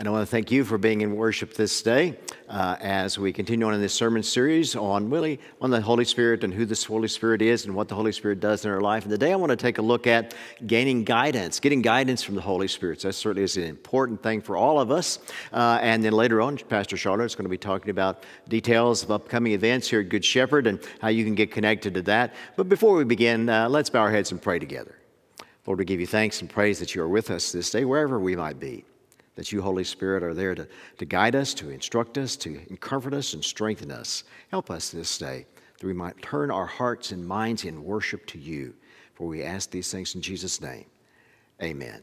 And I want to thank you for being in worship this day uh, as we continue on in this sermon series on really on the Holy Spirit and who this Holy Spirit is and what the Holy Spirit does in our life. And today I want to take a look at gaining guidance, getting guidance from the Holy Spirit. So that certainly is an important thing for all of us. Uh, and then later on, Pastor Charlotte is going to be talking about details of upcoming events here at Good Shepherd and how you can get connected to that. But before we begin, uh, let's bow our heads and pray together. Lord, we give you thanks and praise that you are with us this day, wherever we might be that you, Holy Spirit, are there to, to guide us, to instruct us, to comfort us, and strengthen us. Help us this day that we might turn our hearts and minds in worship to you. For we ask these things in Jesus' name. Amen.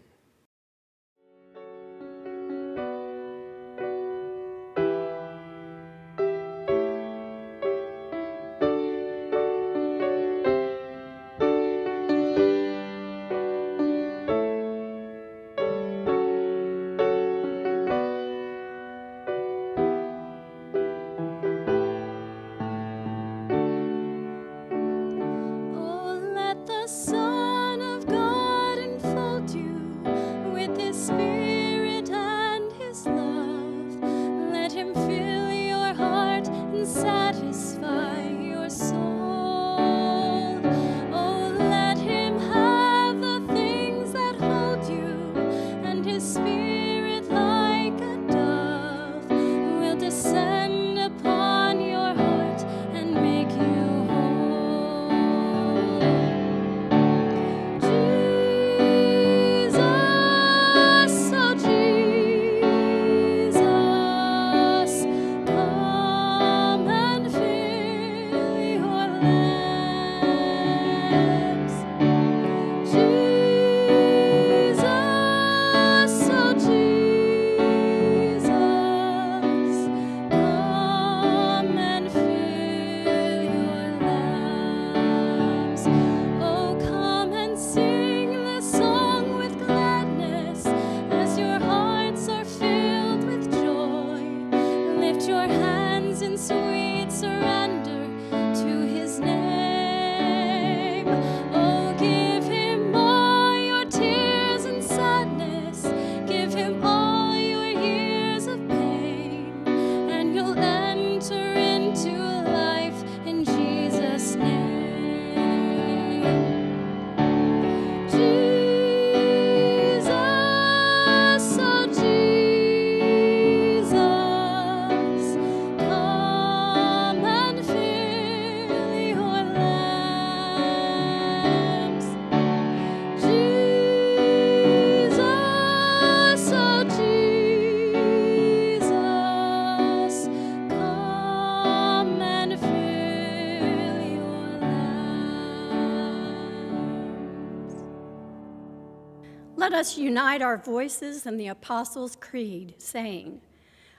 Us unite our voices in the Apostles' Creed, saying,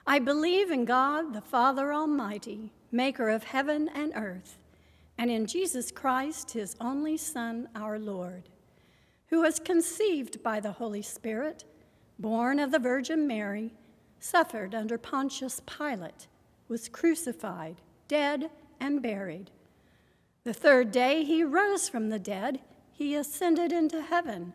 I believe in God, the Father Almighty, maker of heaven and earth, and in Jesus Christ, his only Son, our Lord, who was conceived by the Holy Spirit, born of the Virgin Mary, suffered under Pontius Pilate, was crucified, dead, and buried. The third day he rose from the dead, he ascended into heaven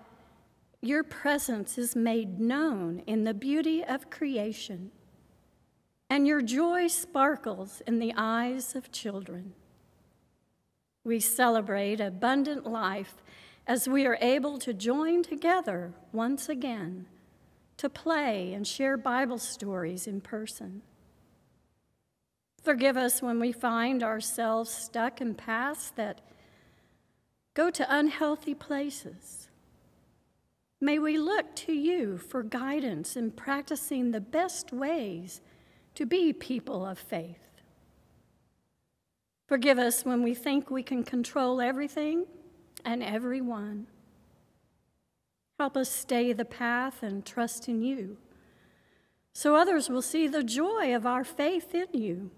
your presence is made known in the beauty of creation, and your joy sparkles in the eyes of children. We celebrate abundant life as we are able to join together once again to play and share Bible stories in person. Forgive us when we find ourselves stuck in paths that go to unhealthy places May we look to you for guidance in practicing the best ways to be people of faith. Forgive us when we think we can control everything and everyone. Help us stay the path and trust in you. so others will see the joy of our faith in you.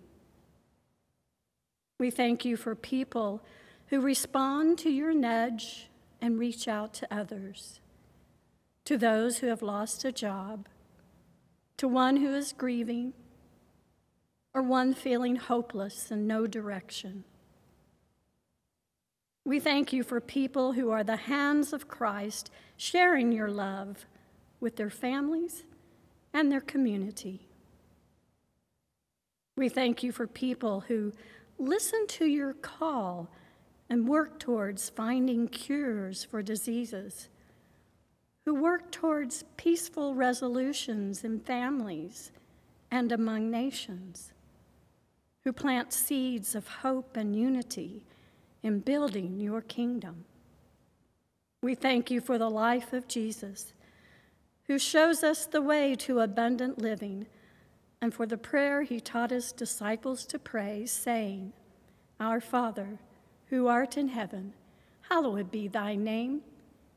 We thank you for people who respond to your nudge and reach out to others, to those who have lost a job, to one who is grieving, or one feeling hopeless and no direction. We thank you for people who are the hands of Christ sharing your love with their families and their community. We thank you for people who listen to your call and work towards finding cures for diseases, who work towards peaceful resolutions in families and among nations, who plant seeds of hope and unity in building your kingdom. We thank you for the life of Jesus, who shows us the way to abundant living, and for the prayer he taught his disciples to pray, saying, Our Father, who art in heaven, hallowed be thy name.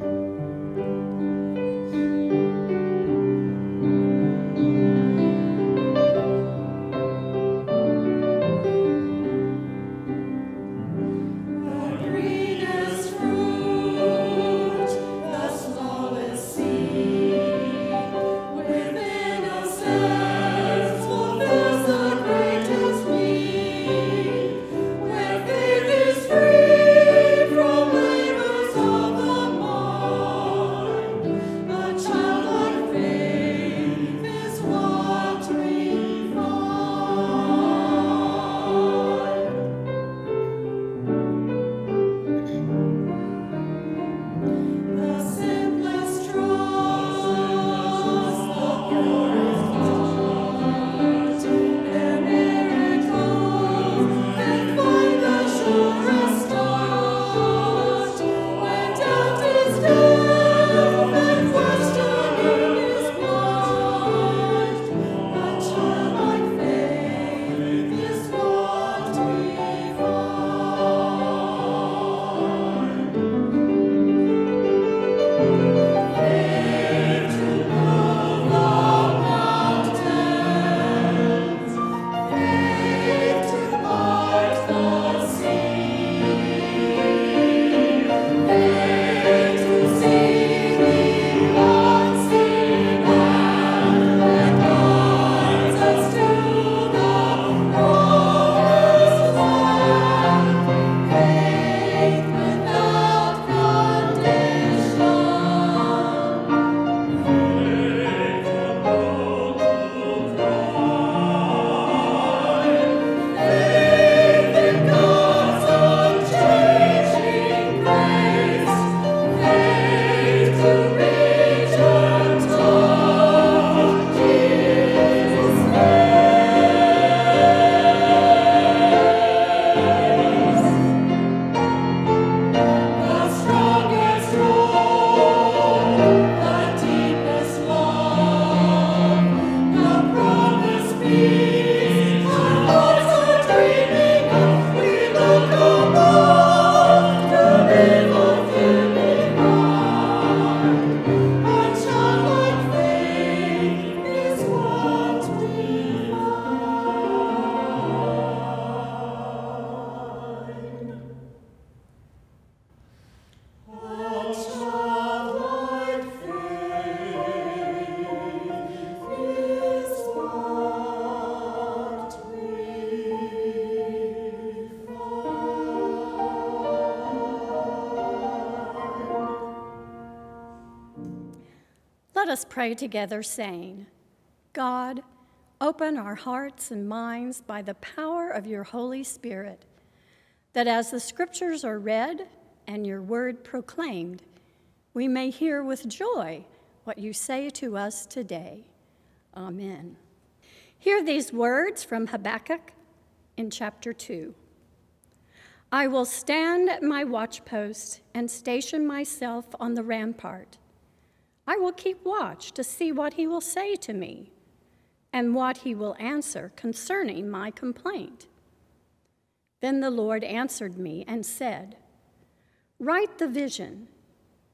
Let pray together, saying, God, open our hearts and minds by the power of your Holy Spirit, that as the scriptures are read and your word proclaimed, we may hear with joy what you say to us today. Amen. Hear these words from Habakkuk in chapter 2. I will stand at my watchpost and station myself on the rampart. I will keep watch to see what he will say to me and what he will answer concerning my complaint. Then the Lord answered me and said, Write the vision,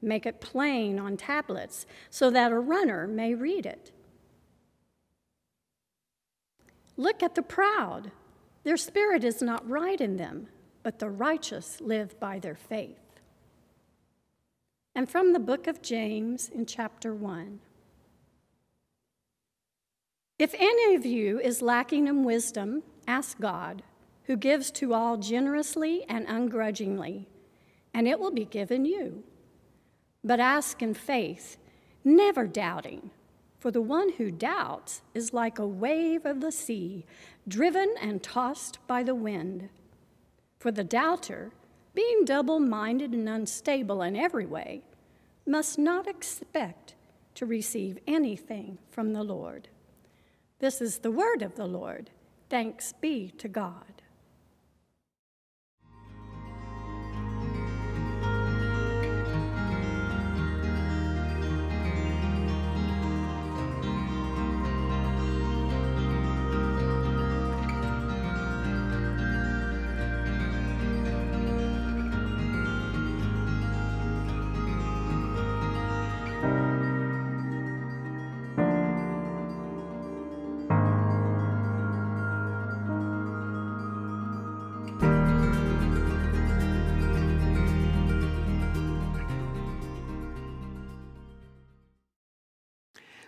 make it plain on tablets, so that a runner may read it. Look at the proud. Their spirit is not right in them, but the righteous live by their faith. And from the book of James in chapter 1 If any of you is lacking in wisdom, ask God, who gives to all generously and ungrudgingly, and it will be given you. But ask in faith, never doubting. For the one who doubts is like a wave of the sea, driven and tossed by the wind. For the doubter, being double minded and unstable in every way, must not expect to receive anything from the Lord. This is the word of the Lord. Thanks be to God.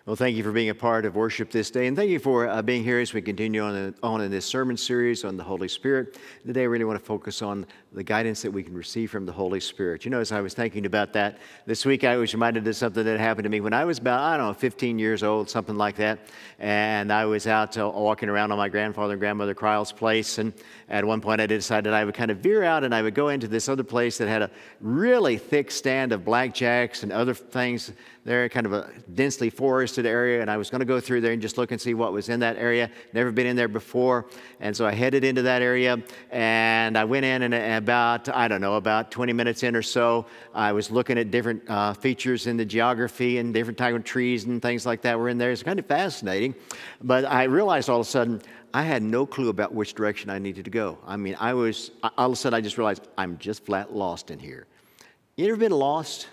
Well, thank you for being a part of worship this day, and thank you for uh, being here as we continue on, on in this sermon series on the Holy Spirit. Today, I really want to focus on the guidance that we can receive from the Holy Spirit. You know, as I was thinking about that this week, I was reminded of something that happened to me when I was about, I don't know, 15 years old, something like that. And I was out uh, walking around on my grandfather and grandmother Kryle's place. And at one point, I decided I would kind of veer out and I would go into this other place that had a really thick stand of blackjacks and other things there, kind of a densely forested area, and I was going to go through there and just look and see what was in that area. Never been in there before, and so I headed into that area, and I went in, and about I don't know, about 20 minutes in or so, I was looking at different uh, features in the geography and different type of trees and things like that were in there. It's kind of fascinating, but I realized all of a sudden. I had no clue about which direction I needed to go. I mean, I was, all of a sudden, I just realized I'm just flat lost in here. You ever been lost?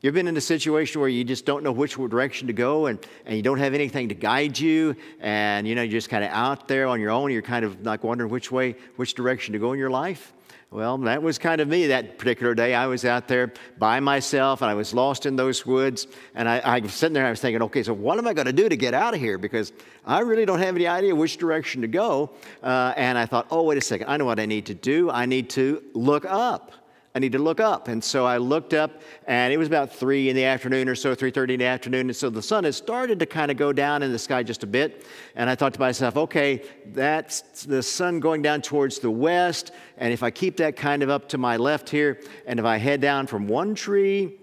You've been in a situation where you just don't know which direction to go and, and you don't have anything to guide you and you know you're just kind of out there on your own. You're kind of like wondering which way, which direction to go in your life. Well, that was kind of me that particular day. I was out there by myself and I was lost in those woods. And I, I was sitting there, I was thinking, okay, so what am I going to do to get out of here? Because I really don't have any idea which direction to go. Uh, and I thought, oh, wait a second, I know what I need to do. I need to look up. I need to look up. And so I looked up, and it was about 3 in the afternoon or so, 3.30 in the afternoon. And so the sun had started to kind of go down in the sky just a bit. And I thought to myself, okay, that's the sun going down towards the west. And if I keep that kind of up to my left here, and if I head down from one tree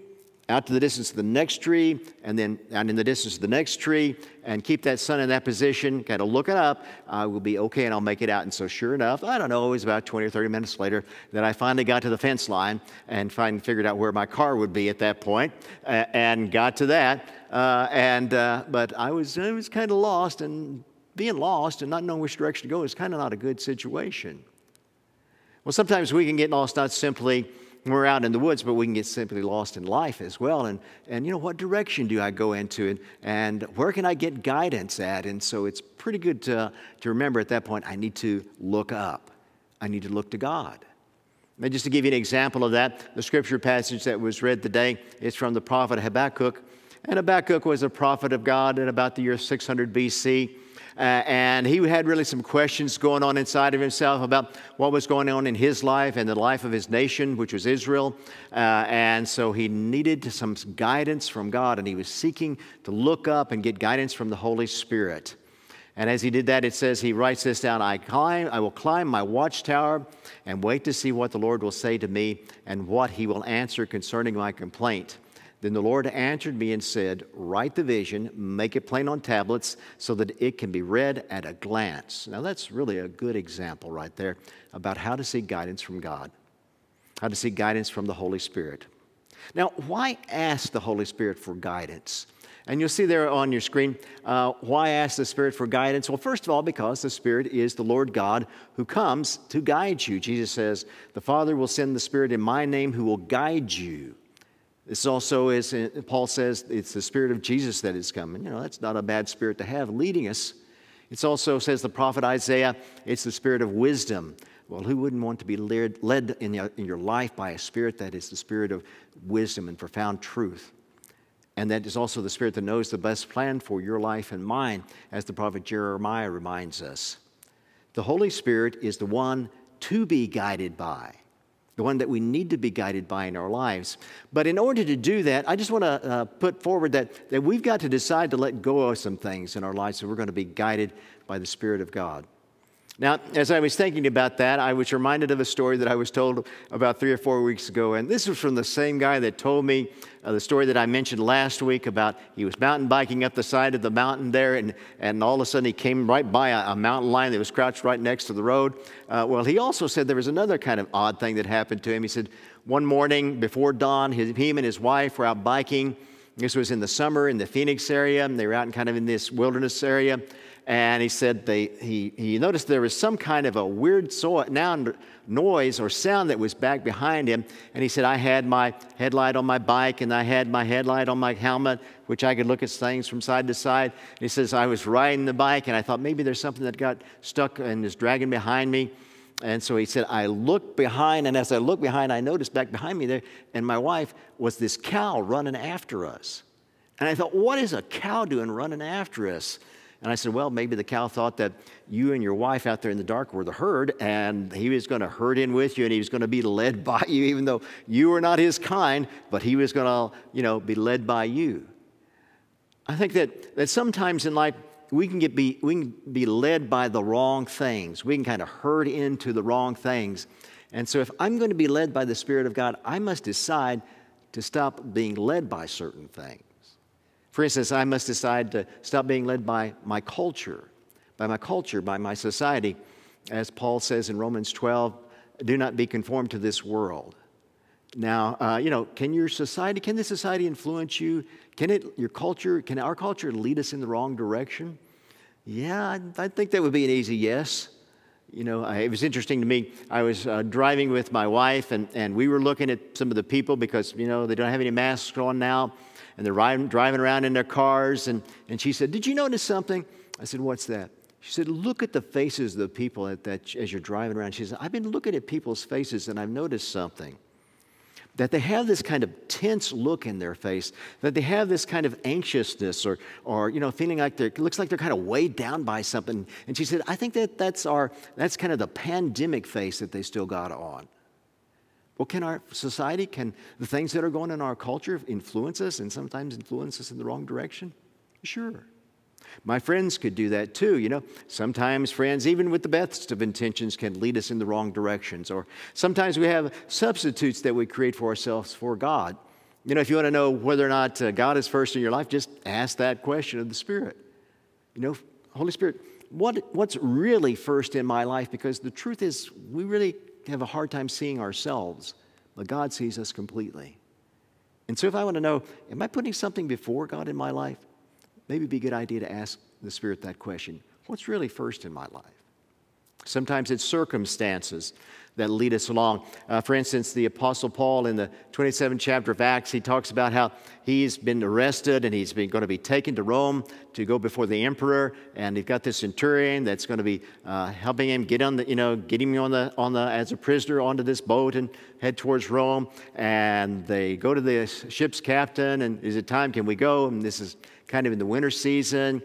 out to the distance of the next tree, and then out in the distance of the next tree, and keep that sun in that position, kind of look it up, I will be okay and I'll make it out. And so, sure enough, I don't know, it was about 20 or 30 minutes later that I finally got to the fence line and finally figured out where my car would be at that point, uh, and got to that. Uh, and, uh, but I was, I was kind of lost, and being lost and not knowing which direction to go is kind of not a good situation. Well, sometimes we can get lost not simply we're out in the woods, but we can get simply lost in life as well. And, and you know, what direction do I go into? And, and where can I get guidance at? And so it's pretty good to, to remember at that point, I need to look up. I need to look to God. And just to give you an example of that, the scripture passage that was read today is from the prophet Habakkuk. And Habakkuk was a prophet of God in about the year 600 BC. Uh, and he had really some questions going on inside of himself about what was going on in his life and the life of his nation, which was Israel. Uh, and so he needed some guidance from God, and he was seeking to look up and get guidance from the Holy Spirit. And as he did that, it says he writes this down I, climb, I will climb my watchtower and wait to see what the Lord will say to me and what he will answer concerning my complaint. Then the Lord answered me and said, Write the vision, make it plain on tablets, so that it can be read at a glance. Now, that's really a good example right there about how to seek guidance from God, how to seek guidance from the Holy Spirit. Now, why ask the Holy Spirit for guidance? And you'll see there on your screen uh, why ask the Spirit for guidance. Well, first of all, because the Spirit is the Lord God who comes to guide you. Jesus says, The Father will send the Spirit in my name who will guide you. This also is, uh, Paul says, it's the Spirit of Jesus that is coming. You know, that's not a bad spirit to have leading us. It also says the prophet Isaiah, it's the Spirit of wisdom. Well, who wouldn't want to be led, in your life by a spirit that is the spirit of wisdom and profound truth? And that is also the Spirit that knows the best plan for your life and mine, as the prophet Jeremiah reminds us. The Holy Spirit is the one to be guided by, the one that we need to be guided by in our lives. But in order to do that, I just want to uh, put forward that, that we've got to decide to let go of some things in our lives so we're going to be guided by the Spirit of God. Now, as I was thinking about that, I was reminded of a story that I was told about three or four weeks ago. And this was from the same guy that told me uh, the story that I mentioned last week about he was mountain biking up the side of the mountain there, and, and all of a sudden he came right by a, a mountain lion that was crouched right next to the road. Uh, well, he also said there was another kind of odd thing that happened to him. He said one morning before dawn, his, him and his wife were out biking. This was in the summer in the Phoenix area, and they were out in kind of in this wilderness area and he said they, he, he noticed there was some kind of a weird so, now, noise or sound that was back behind him. And he said, I had my headlight on my bike and I had my headlight on my helmet, which I could look at things from side to side. And he says, I was riding the bike and I thought maybe there's something that got stuck and is dragging behind me. And so he said, I looked behind, and as I looked behind, I noticed back behind me there, and my wife was this cow running after us. And I thought, what is a cow doing running after us? And I said, Well, maybe the cow thought that you and your wife out there in the dark were the herd, and he was going to herd in with you, and he was going to be led by you, even though you were not his kind, but he was going to, you know, be led by you. I think that, that sometimes in life, we can, get be, we can be led by the wrong things. We can kind of herd into the wrong things. And so, if I'm going to be led by the Spirit of God, I must decide to stop being led by certain things. For instance, I must decide to stop being led by my culture, by my culture, by my society. As Paul says in Romans 12, do not be conformed to this world. Now, uh, you know, can your society, can this society influence you? Can it, your culture, can our culture lead us in the wrong direction? Yeah, I, I think that would be an easy yes. You know, I, it was interesting to me. I was uh, driving with my wife, and, and we were looking at some of the people because, you know, they don't have any masks on now and they're riding, driving around in their cars. And, and she said, Did you notice something? I said, What's that? She said, Look at the faces of the people at that, as you're driving around. She said, I've been looking at people's faces and I've noticed something. That they have this kind of tense look in their face, that they have this kind of anxiousness or, or you know, feeling like they're, looks like they're kind of weighed down by something. And she said, I think that that's, our, that's kind of the pandemic face that they still got on. Well, can our society, can the things that are going on in our culture influence us and sometimes influence us in the wrong direction? Sure. My friends could do that too. You know, sometimes friends, even with the best of intentions, can lead us in the wrong directions. Or sometimes we have substitutes that we create for ourselves for God. You know, if you want to know whether or not uh, God is first in your life, just ask that question of the Spirit. You know, Holy Spirit, what, what's really first in my life? Because the truth is, we really have a hard time seeing ourselves, but God sees us completely. And so, if I want to know, am I putting something before God in my life? Maybe it'd be a good idea to ask the Spirit that question What's really first in my life? Sometimes it's circumstances that lead us along. Uh, for instance, the Apostle Paul in the 27th chapter of Acts, he talks about how he's been arrested and he's been, going to be taken to Rome to go before the emperor. And he's got this centurion that's going to be uh, helping him get on the, you know, getting him on the, on the, as a prisoner onto this boat and head towards Rome. And they go to the ship's captain and is it time? Can we go? And this is kind of in the winter season.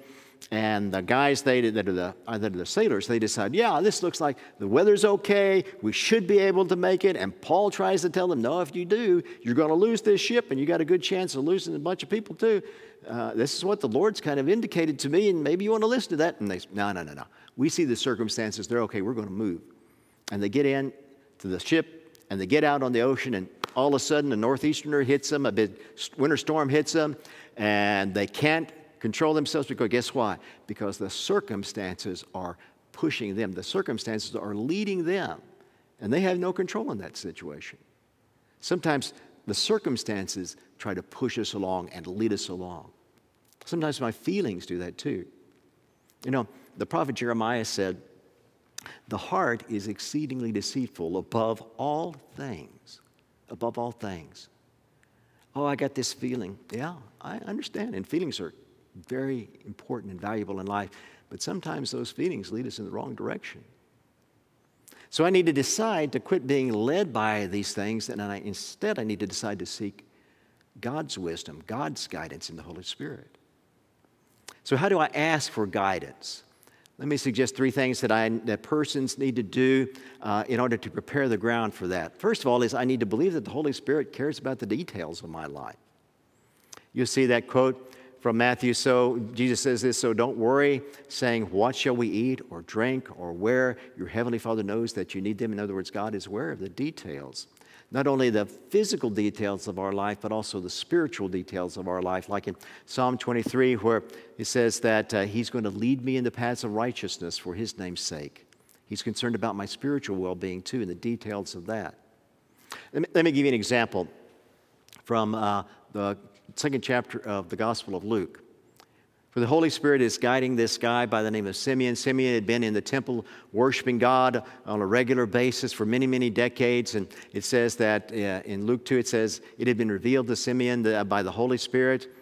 And the guys they, that, are the, uh, that are the sailors, they decide, yeah, this looks like the weather's okay. We should be able to make it. And Paul tries to tell them, no, if you do, you're going to lose this ship and you got a good chance of losing a bunch of people too. Uh, this is what the Lord's kind of indicated to me, and maybe you want to listen to that. And they say, no, no, no, no. We see the circumstances. They're okay. We're going to move. And they get in to the ship and they get out on the ocean and all of a sudden a northeasterner hits them, a big winter storm hits them, and they can't control themselves because guess why? Because the circumstances are pushing them, the circumstances are leading them, and they have no control in that situation. Sometimes the circumstances try to push us along and lead us along. Sometimes my feelings do that too. You know, the prophet Jeremiah said, The heart is exceedingly deceitful above all things. Above all things. Oh, I got this feeling. Yeah, I understand. And feelings are very important and valuable in life. But sometimes those feelings lead us in the wrong direction. So I need to decide to quit being led by these things, and I, instead I need to decide to seek God's wisdom, God's guidance in the Holy Spirit. So, how do I ask for guidance? Let me suggest three things that, I, that persons need to do uh, in order to prepare the ground for that. First of all, is I need to believe that the Holy Spirit cares about the details of my life. You'll see that quote from Matthew. So Jesus says this, so don't worry, saying, What shall we eat or drink or wear? Your heavenly Father knows that you need them. In other words, God is aware of the details. Not only the physical details of our life, but also the spiritual details of our life. Like in Psalm 23, where he says that uh, He's going to lead me in the paths of righteousness for His name's sake. He's concerned about my spiritual well being too, and the details of that. Let me, let me give you an example from uh, the second chapter of the Gospel of Luke. For the Holy Spirit is guiding this guy by the name of Simeon. Simeon had been in the temple worshiping God on a regular basis for many, many decades. And it says that uh, in Luke 2, it says it had been revealed to Simeon by the Holy Spirit.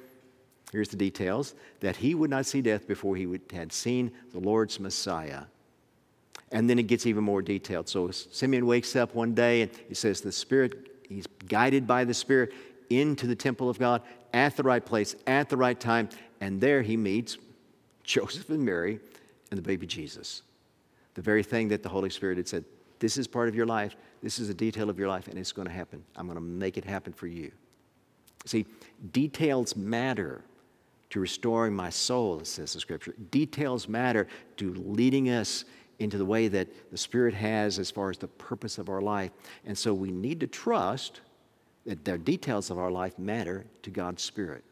Here's the details that he would not see death before he would, had seen the Lord's Messiah. And then it gets even more detailed. So Simeon wakes up one day and he says, The Spirit, he's guided by the Spirit into the temple of God at the right place, at the right time, and there he meets Joseph and Mary and the baby Jesus. The very thing that the Holy Spirit had said, This is part of your life, this is a detail of your life, and it's going to happen. I'm going to make it happen for you. See, details matter to restoring my soul, says the scripture. Details matter to leading us into the way that the Spirit has as far as the purpose of our life. And so we need to trust the details of our life matter to God's Spirit.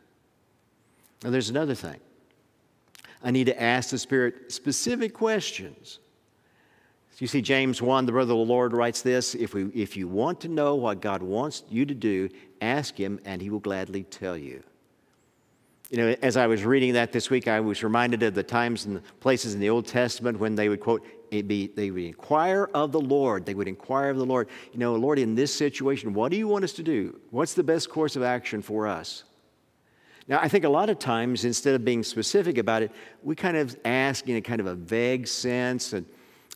Now, there's another thing. I need to ask the Spirit specific questions. You see, James 1, the brother of the Lord writes this if, we, if you want to know what God wants you to do, ask Him, and He will gladly tell you. You know, as I was reading that this week, I was reminded of the times and the places in the Old Testament when they would quote, be, they would inquire of the Lord. They would inquire of the Lord. You know, Lord, in this situation, what do you want us to do? What's the best course of action for us? Now, I think a lot of times, instead of being specific about it, we kind of ask in a kind of a vague sense, and,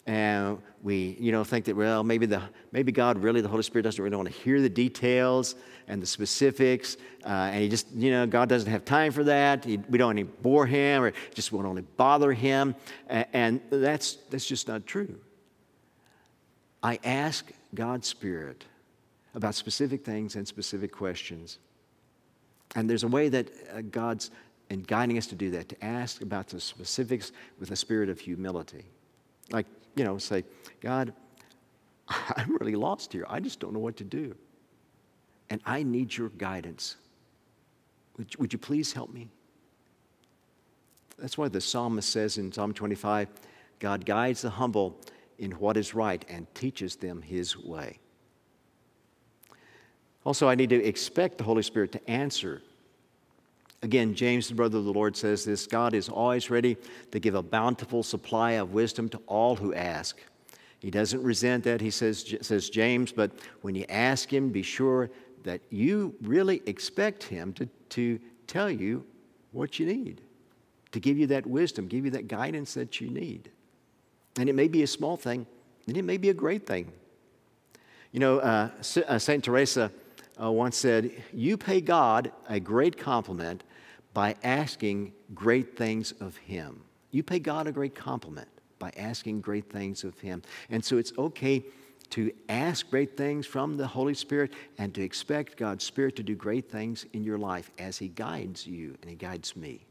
and we, you know, think that well, maybe the maybe God really, the Holy Spirit doesn't really want to hear the details and the specifics, uh, and he just, you know, God doesn't have time for that. He, we don't want to bore him, or just won't only bother him, and, and that's that's just not true. I ask God's Spirit about specific things and specific questions. And there's a way that uh, God's in guiding us to do that, to ask about the specifics with a spirit of humility. Like, you know, say, God, I'm really lost here. I just don't know what to do. And I need your guidance. Would, would you please help me? That's why the psalmist says in Psalm 25 God guides the humble in what is right and teaches them his way. Also, I need to expect the Holy Spirit to answer. Again, James, the brother of the Lord, says this God is always ready to give a bountiful supply of wisdom to all who ask. He doesn't resent that, he says, says James, but when you ask him, be sure that you really expect him to, to tell you what you need, to give you that wisdom, give you that guidance that you need. And it may be a small thing, and it may be a great thing. You know, uh, St. Uh, Teresa uh, once said, You pay God a great compliment by asking great things of Him. You pay God a great compliment by asking great things of Him. And so it's okay to ask great things from the Holy Spirit and to expect God's Spirit to do great things in your life as He guides you and He guides me.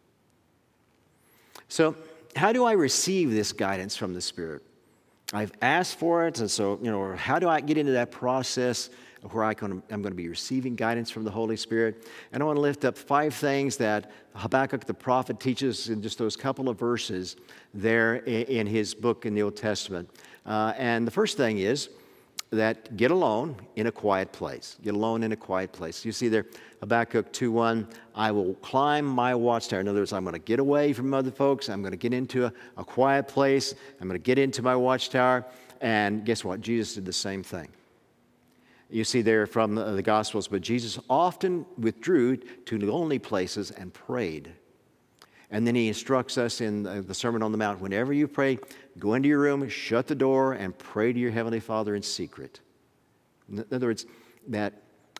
So, how do I receive this guidance from the Spirit? I've asked for it, and so, you know, how do I get into that process where I I'm going to be receiving guidance from the Holy Spirit. And I want to lift up five things that Habakkuk the prophet teaches in just those couple of verses there in his book in the Old Testament. Uh, and the first thing is that get alone in a quiet place. Get alone in a quiet place. You see there, Habakkuk 2.1, I will climb my watchtower. In other words, I'm going to get away from other folks. I'm going to get into a, a quiet place. I'm going to get into my watchtower. And guess what? Jesus did the same thing. You see there from the, Gospels, but Jesus often withdrew to lonely places and prayed. And then he instructs us in the Sermon on the Mount whenever you pray, go into your room, shut the door, and pray to your Heavenly Father in secret. In other words, that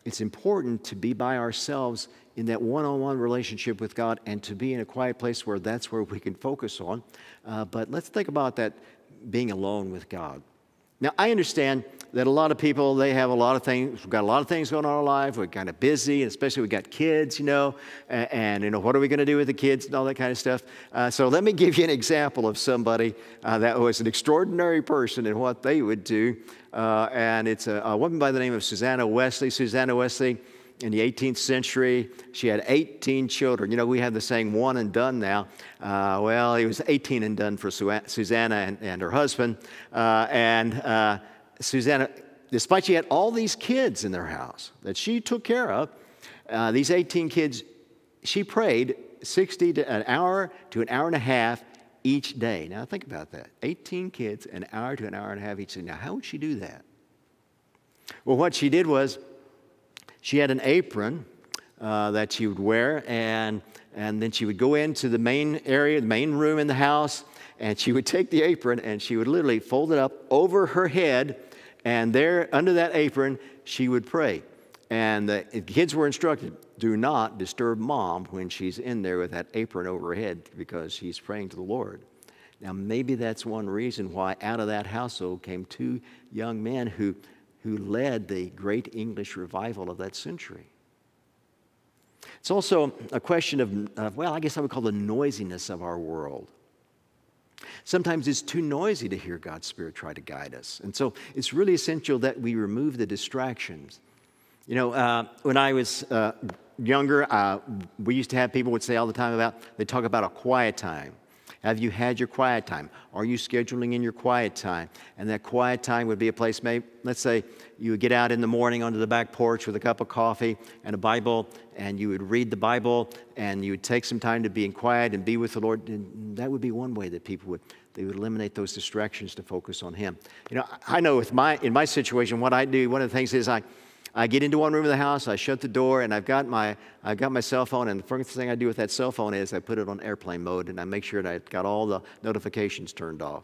it's important to be by ourselves in that one on one relationship with God and to be in a quiet place where that's where we can focus on. Uh, but let's think about that being alone with God. Now, I understand that a lot of people, they have a lot of things, we've got a lot of things going on in our life. We're kind of busy, especially we've got kids, you know, and, and, you know, what are we going to do with the kids and all that kind of stuff. Uh, so let me give you an example of somebody uh, that was an extraordinary person and what they would do. Uh, and it's a, a woman by the name of Susanna Wesley. Susanna Wesley, in the 18th century. She had 18 children. You know, we have the saying one and done now. Uh, well, it was 18 and done for Su- Susanna and, and, her husband. Uh, and uh, Susanna, despite she had all these kids in their house that she took care of, uh, these 18 kids, she prayed 60 to an hour to an hour and a half each day. Now, think about that 18 kids, an hour to an hour and a half each day. Now, how would she do that? Well, what she did was, she had an apron uh, that she would wear, and, and then she would go into the main area, the main room in the house, and she would take the apron and she would literally fold it up over her head, and there under that apron, she would pray. And the kids were instructed do not disturb mom when she's in there with that apron over her head because she's praying to the Lord. Now, maybe that's one reason why out of that household came two young men who who led the great English revival of that century. It's also a question of, of, well, I guess I would call the noisiness of our world. Sometimes it's too noisy to hear God's Spirit try to guide us. And so it's really essential that we remove the distractions. You know, uh, when I was uh, younger, uh, we used to have people would say all the time about, they talk about a quiet time. Have you had your quiet time? Are you scheduling in your quiet time? And that quiet time would be a place, maybe, let's say you would get out in the morning onto the back porch with a cup of coffee and a Bible, and you would read the Bible, and you would take some time to be in quiet and be with the Lord. And that would be one way that people would, they would eliminate those distractions to focus on Him. You know, I know with my, in my situation, what I do, one of the things is I, I get into one room of the house, I shut the door, and I've got my, I've got my cell phone. And the first thing I do with that cell phone is I put it on airplane mode and I make sure that I've got all the notifications turned off.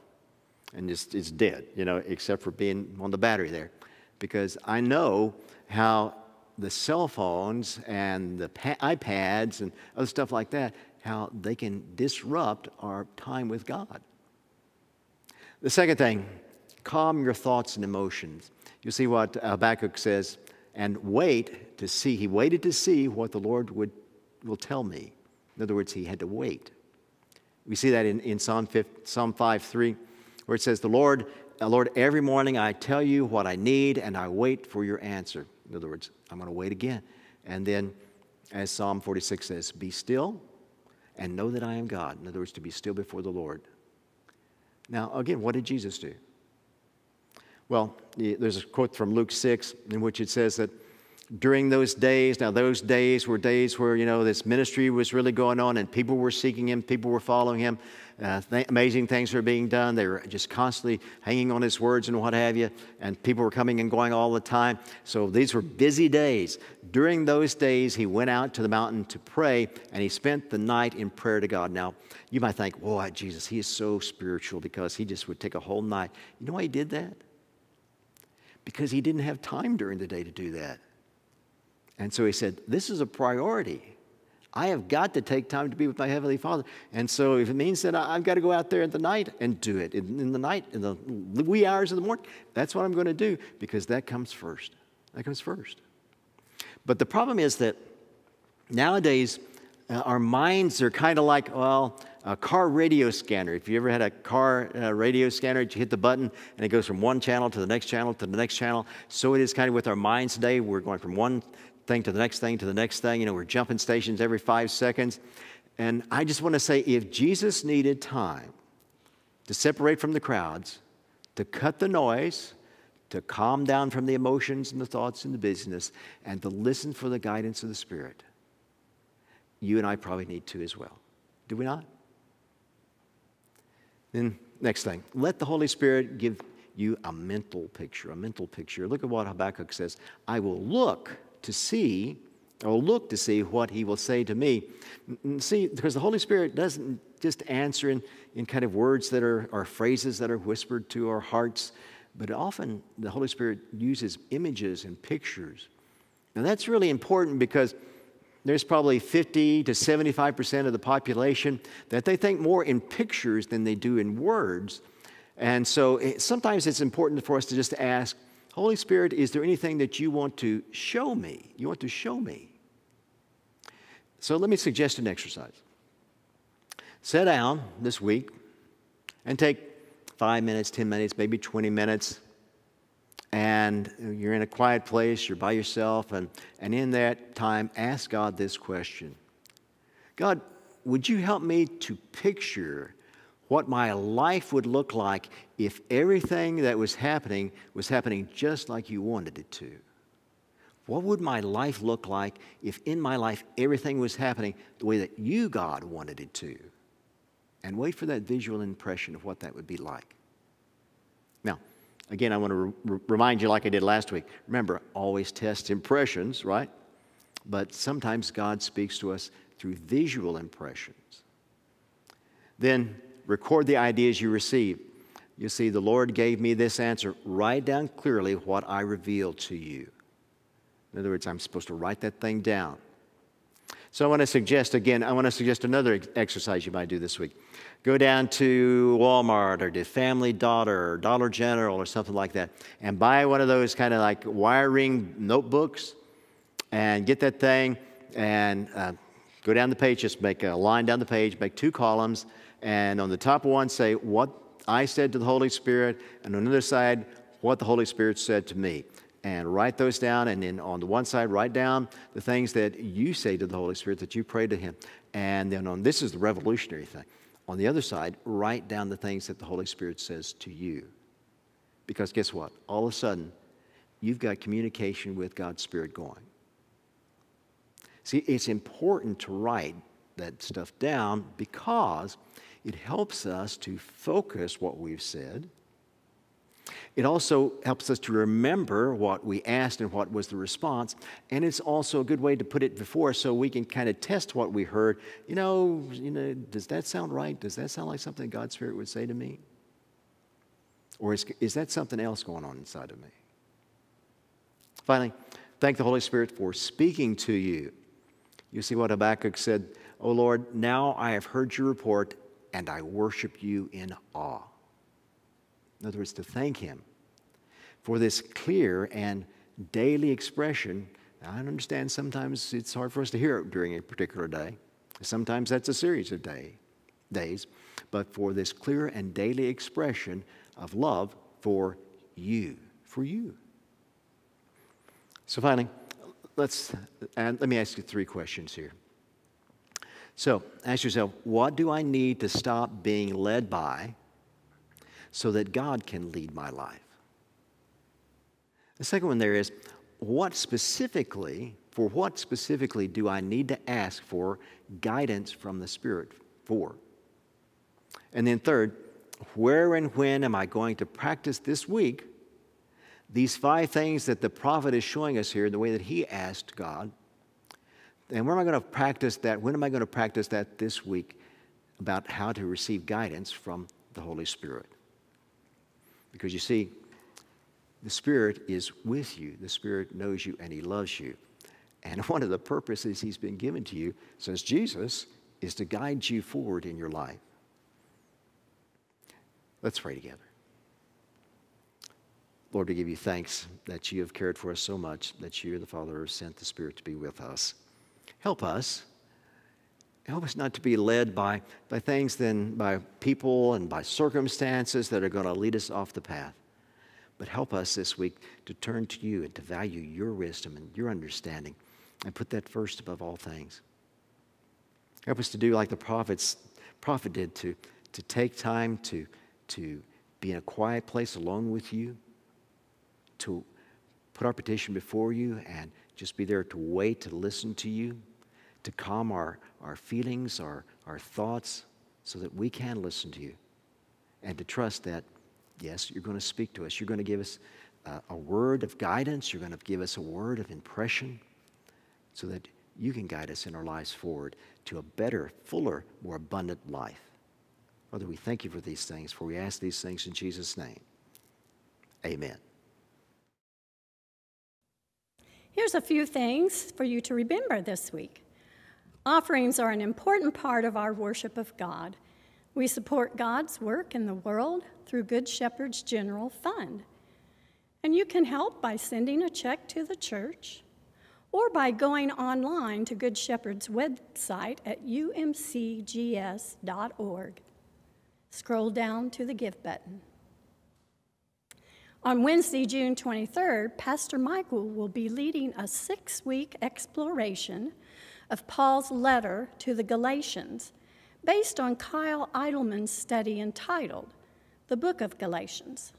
And it's dead, you know, except for being on the battery there. Because I know how the cell phones and the iPads and other stuff like that, how they can disrupt our time with God. The second thing, calm your thoughts and emotions. You see what Habakkuk says and wait to see. He waited to see what the Lord would, will tell me. In other words, he had to wait. We see that in, in Psalm, 5, Psalm 5 3, where it says, The Lord, uh, Lord, every morning I tell you what I need and I wait for your answer. In other words, I'm going to wait again. And then, as Psalm 46 says, Be still and know that I am God. In other words, to be still before the Lord. Now, again, what did Jesus do? Well, there's a quote from Luke 6 in which it says that during those days, now those days were days where, you know, this ministry was really going on and people were seeking him, people were following him. Uh, th- amazing things were being done. They were just constantly hanging on his words and what have you. And people were coming and going all the time. So these were busy days. During those days, he went out to the mountain to pray and he spent the night in prayer to God. Now, you might think, boy, Jesus, he is so spiritual because he just would take a whole night. You know why he did that? Because he didn't have time during the day to do that. And so he said, This is a priority. I have got to take time to be with my Heavenly Father. And so if it means that I've got to go out there in the night and do it, in, in the night, in the wee hours of the morning, that's what I'm going to do because that comes first. That comes first. But the problem is that nowadays, uh, our minds are kind of like, well, a car radio scanner. If you ever had a car uh, radio scanner, you hit the button and it goes from one channel to the next channel to the next channel. So it is kind of with our minds today. We're going from one thing to the next thing to the next thing. You know, we're jumping stations every five seconds. And I just want to say if Jesus needed time to separate from the crowds, to cut the noise, to calm down from the emotions and the thoughts and the business, and to listen for the guidance of the Spirit, you and I probably need to as well. Do we not? Then, next thing, let the Holy Spirit give you a mental picture, a mental picture. Look at what Habakkuk says I will look to see, or look to see what he will say to me. See, because the Holy Spirit doesn't just answer in, in kind of words that are, are phrases that are whispered to our hearts, but often the Holy Spirit uses images and pictures. Now, that's really important because there's probably 50 to 75% of the population that they think more in pictures than they do in words. And so it, sometimes it's important for us to just ask, Holy Spirit, is there anything that you want to show me? You want to show me? So let me suggest an exercise. Sit down this week and take five minutes, 10 minutes, maybe 20 minutes and you're in a quiet place, you're by yourself, and, and in that time, ask God this question God, would you help me to picture what my life would look like if everything that was happening was happening just like you wanted it to? What would my life look like if in my life everything was happening the way that you, God, wanted it to? And wait for that visual impression of what that would be like. Now, Again, I want to re- remind you, like I did last week. Remember, always test impressions, right? But sometimes God speaks to us through visual impressions. Then record the ideas you receive. You see, the Lord gave me this answer. Write down clearly what I revealed to you. In other words, I'm supposed to write that thing down. So I want to suggest again, I want to suggest another exercise you might do this week. Go down to Walmart or to Family Dollar or Dollar General or something like that and buy one of those kind of like wiring notebooks and get that thing and uh, go down the page, just make a line down the page, make two columns, and on the top one say what I said to the Holy Spirit, and on the other side, what the Holy Spirit said to me and write those down. And then on the one side, write down the things that you say to the Holy Spirit that you pray to Him. And then on this is the revolutionary thing. On the other side, write down the things that the Holy Spirit says to you. Because guess what? All of a sudden, you've got communication with God's Spirit going. See, it's important to write that stuff down because it helps us to focus what we've said it also helps us to remember what we asked and what was the response. And it's also a good way to put it before so we can kind of test what we heard. You know, you know, does that sound right? Does that sound like something God's Spirit would say to me? Or is, is that something else going on inside of me? Finally, thank the Holy Spirit for speaking to you. You see what Habakkuk said, Oh Lord, now I have heard your report and I worship you in awe. In other words, to thank Him for this clear and daily expression. Now, I understand sometimes it's hard for us to hear it during a particular day. Sometimes that's a series of day, days. But for this clear and daily expression of love for you, for you. So finally, let's and let me ask you three questions here. So ask yourself, what do I need to stop being led by so that God can lead my life? The second one there is what specifically, for what specifically do I need to ask for guidance from the Spirit for? And then third, where and when am I going to practice this week these five things that the prophet is showing us here, in the way that he asked God? And where am I going to practice that? When am I going to practice that this week about how to receive guidance from the Holy Spirit? Because you see, the Spirit is with you. The Spirit knows you and He loves you. And one of the purposes He's been given to you, says Jesus, is to guide you forward in your life. Let's pray together. Lord, we give you thanks that you have cared for us so much, that you, the Father, have sent the Spirit to be with us. Help us Help us not to be led by, by things then by people and by circumstances that are going to lead us off the path. But help us this week to turn to you and to value your wisdom and your understanding and put that first above all things. Help us to do like the prophets, prophet did to, to take time to, to be in a quiet place alone with you, to put our petition before you and just be there to wait to listen to you, to calm our, our feelings, our, our thoughts, so that we can listen to you. And to trust that, yes, you're going to speak to us. You're going to give us uh, a word of guidance. You're going to give us a word of impression so that you can guide us in our lives forward to a better, fuller, more abundant life. Father, we thank you for these things, for we ask these things in Jesus' name. Amen. Here's a few things for you to remember this week. Offerings are an important part of our worship of God. We support God's work in the world through Good Shepherd's General Fund. And you can help by sending a check to the church or by going online to Good Shepherd's website at umcgs.org. Scroll down to the Give button. On Wednesday, June 23rd, Pastor Michael will be leading a six week exploration of Paul's letter to the Galatians based on Kyle Idleman's study entitled The Book of Galatians.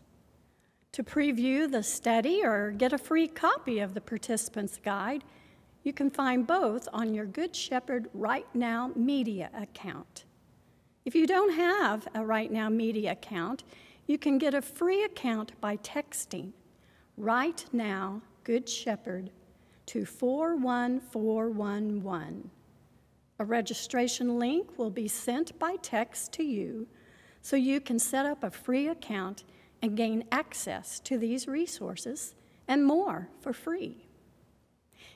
To preview the study or get a free copy of the participant's guide, you can find both on your Good Shepherd Right Now Media account. If you don't have a Right Now Media account, you can get a free account by texting Right Now Good Shepherd to 41411. A registration link will be sent by text to you so you can set up a free account and gain access to these resources and more for free.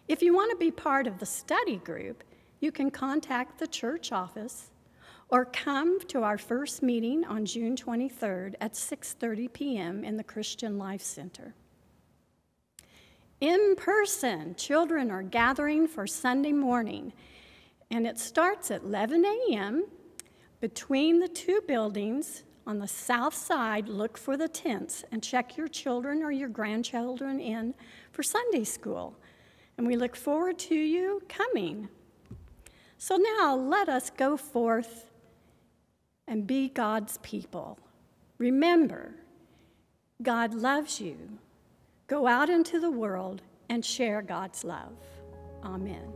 If you want to be part of the study group, you can contact the church office or come to our first meeting on June 23rd at 6:30 p.m. in the Christian Life Center. In person, children are gathering for Sunday morning, and it starts at 11 a.m. Between the two buildings on the south side, look for the tents and check your children or your grandchildren in for Sunday school. And we look forward to you coming. So now let us go forth and be God's people. Remember, God loves you. Go out into the world and share God's love. Amen.